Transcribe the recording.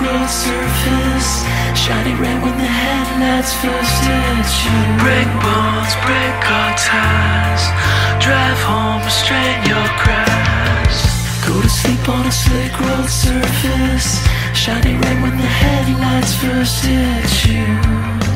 road surface Shining red when the headlights first hit you. Break bones, break our ties. Drive home, strain your cries Go to sleep on a slick road surface. Shining red when the headlights first hit you.